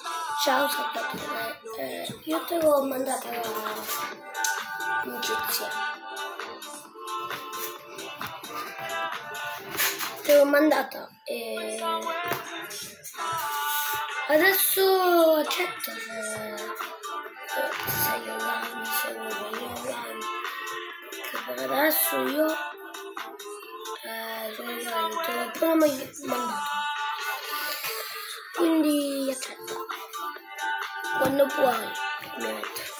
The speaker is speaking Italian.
Ciao saltatore, eh, io te l'ho mandata l'amicizia. Te l'ho mandata e adesso accetta se, se sei online, se vuoi online. Che per adesso io eh, sono online, te l'ho appena mandato. Quindi one point.